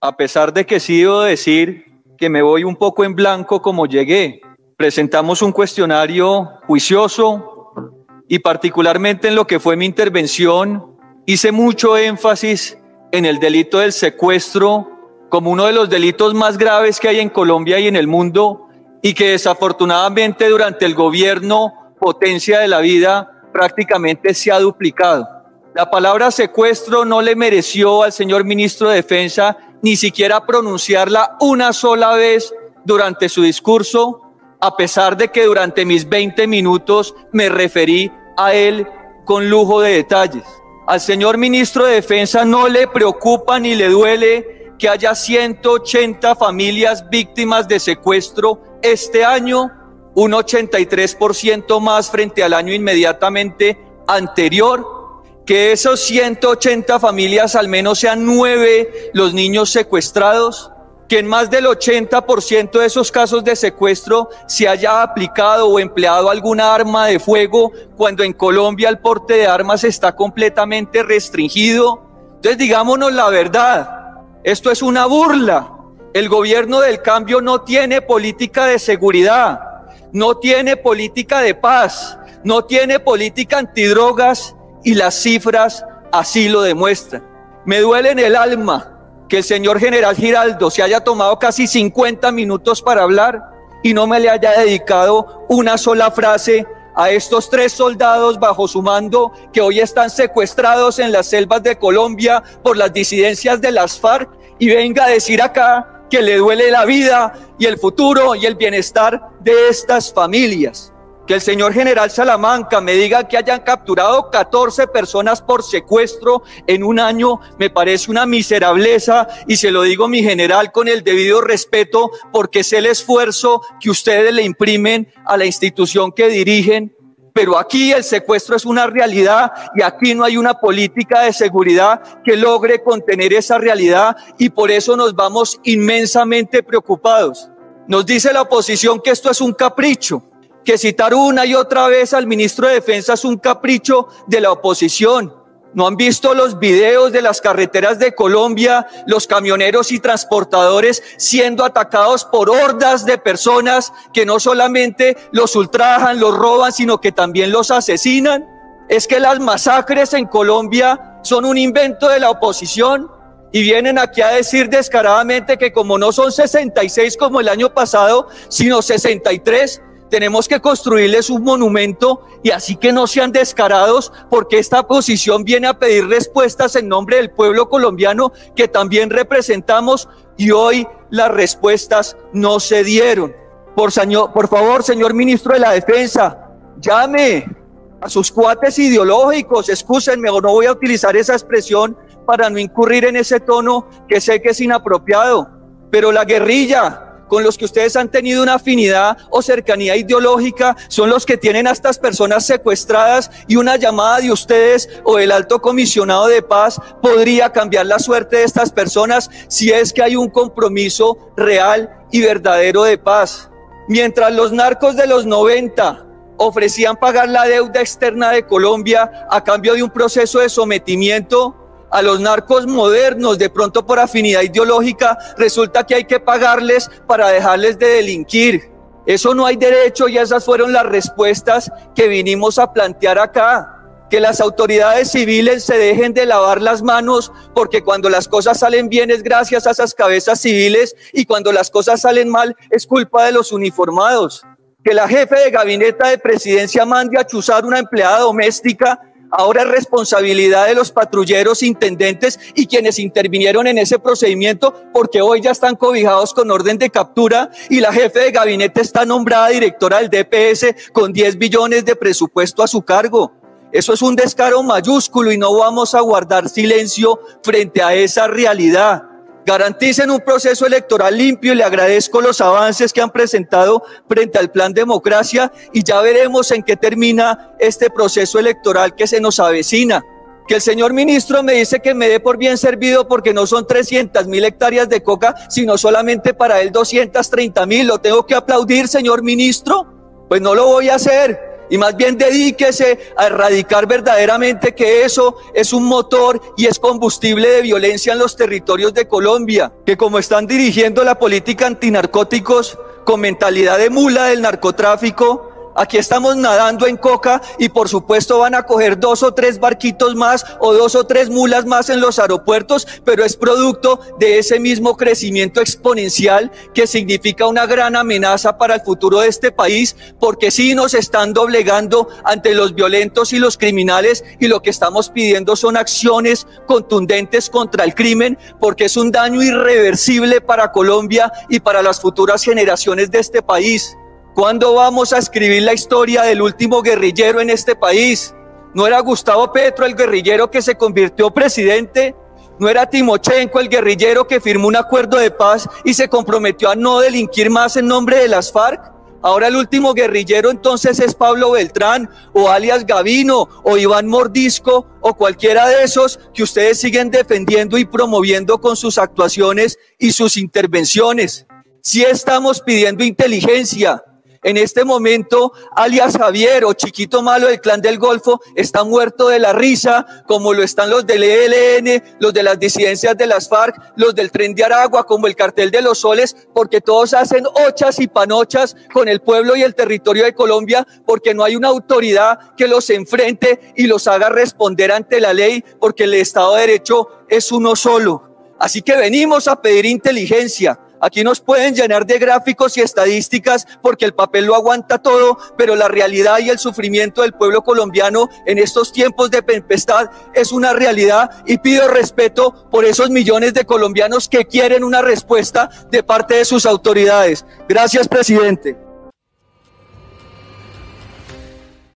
a pesar de que sí debo decir que me voy un poco en blanco como llegué. Presentamos un cuestionario juicioso y particularmente en lo que fue mi intervención hice mucho énfasis en el delito del secuestro como uno de los delitos más graves que hay en Colombia y en el mundo y que desafortunadamente durante el gobierno potencia de la vida prácticamente se ha duplicado. La palabra secuestro no le mereció al señor ministro de Defensa ni siquiera pronunciarla una sola vez durante su discurso, a pesar de que durante mis 20 minutos me referí a él con lujo de detalles. Al señor ministro de Defensa no le preocupa ni le duele que haya 180 familias víctimas de secuestro este año, un 83% más frente al año inmediatamente anterior que esos 180 familias al menos sean nueve los niños secuestrados, que en más del 80% de esos casos de secuestro se haya aplicado o empleado alguna arma de fuego, cuando en Colombia el porte de armas está completamente restringido. Entonces digámonos la verdad, esto es una burla. El gobierno del cambio no tiene política de seguridad, no tiene política de paz, no tiene política antidrogas y las cifras así lo demuestran. Me duele en el alma que el señor general Giraldo se haya tomado casi 50 minutos para hablar y no me le haya dedicado una sola frase a estos tres soldados bajo su mando que hoy están secuestrados en las selvas de Colombia por las disidencias de las FARC y venga a decir acá que le duele la vida y el futuro y el bienestar de estas familias que el señor general Salamanca me diga que hayan capturado 14 personas por secuestro en un año, me parece una miserableza y se lo digo mi general con el debido respeto porque es el esfuerzo que ustedes le imprimen a la institución que dirigen. Pero aquí el secuestro es una realidad y aquí no hay una política de seguridad que logre contener esa realidad y por eso nos vamos inmensamente preocupados. Nos dice la oposición que esto es un capricho que citar una y otra vez al ministro de Defensa es un capricho de la oposición. ¿No han visto los videos de las carreteras de Colombia, los camioneros y transportadores siendo atacados por hordas de personas que no solamente los ultrajan, los roban, sino que también los asesinan? Es que las masacres en Colombia son un invento de la oposición y vienen aquí a decir descaradamente que como no son 66 como el año pasado, sino 63, tenemos que construirles un monumento y así que no sean descarados porque esta posición viene a pedir respuestas en nombre del pueblo colombiano que también representamos y hoy las respuestas no se dieron. Por, por favor, señor ministro de la Defensa, llame a sus cuates ideológicos, excúsenme o no voy a utilizar esa expresión para no incurrir en ese tono que sé que es inapropiado, pero la guerrilla, con los que ustedes han tenido una afinidad o cercanía ideológica son los que tienen a estas personas secuestradas y una llamada de ustedes o el alto comisionado de paz podría cambiar la suerte de estas personas si es que hay un compromiso real y verdadero de paz. Mientras los narcos de los 90 ofrecían pagar la deuda externa de Colombia a cambio de un proceso de sometimiento, a los narcos modernos, de pronto por afinidad ideológica, resulta que hay que pagarles para dejarles de delinquir. Eso no hay derecho y esas fueron las respuestas que vinimos a plantear acá. Que las autoridades civiles se dejen de lavar las manos porque cuando las cosas salen bien es gracias a esas cabezas civiles y cuando las cosas salen mal es culpa de los uniformados. Que la jefe de gabinete de presidencia mande a chuzar una empleada doméstica Ahora es responsabilidad de los patrulleros, intendentes y quienes intervinieron en ese procedimiento, porque hoy ya están cobijados con orden de captura y la jefe de gabinete está nombrada directora del DPS con 10 billones de presupuesto a su cargo. Eso es un descaro mayúsculo y no vamos a guardar silencio frente a esa realidad. Garanticen un proceso electoral limpio y le agradezco los avances que han presentado frente al plan democracia y ya veremos en qué termina este proceso electoral que se nos avecina. Que el señor ministro me dice que me dé por bien servido porque no son 300 mil hectáreas de coca, sino solamente para él 230 mil. ¿Lo tengo que aplaudir, señor ministro? Pues no lo voy a hacer y más bien dedíquese a erradicar verdaderamente que eso es un motor y es combustible de violencia en los territorios de Colombia, que como están dirigiendo la política antinarcóticos con mentalidad de mula del narcotráfico, Aquí estamos nadando en coca y por supuesto van a coger dos o tres barquitos más o dos o tres mulas más en los aeropuertos, pero es producto de ese mismo crecimiento exponencial que significa una gran amenaza para el futuro de este país, porque sí nos están doblegando ante los violentos y los criminales y lo que estamos pidiendo son acciones contundentes contra el crimen, porque es un daño irreversible para Colombia y para las futuras generaciones de este país. ¿Cuándo vamos a escribir la historia del último guerrillero en este país? ¿No era Gustavo Petro el guerrillero que se convirtió presidente? ¿No era Timochenko el guerrillero que firmó un acuerdo de paz y se comprometió a no delinquir más en nombre de las FARC? Ahora el último guerrillero entonces es Pablo Beltrán o alias Gavino o Iván Mordisco o cualquiera de esos que ustedes siguen defendiendo y promoviendo con sus actuaciones y sus intervenciones. Si estamos pidiendo inteligencia, en este momento, alias Javier o Chiquito Malo del Clan del Golfo está muerto de la risa, como lo están los del ELN, los de las disidencias de las FARC, los del Tren de Aragua, como el Cartel de los Soles, porque todos hacen ochas y panochas con el pueblo y el territorio de Colombia, porque no hay una autoridad que los enfrente y los haga responder ante la ley, porque el Estado de Derecho es uno solo. Así que venimos a pedir inteligencia Aquí nos pueden llenar de gráficos y estadísticas porque el papel lo aguanta todo, pero la realidad y el sufrimiento del pueblo colombiano en estos tiempos de tempestad es una realidad y pido respeto por esos millones de colombianos que quieren una respuesta de parte de sus autoridades. Gracias, presidente.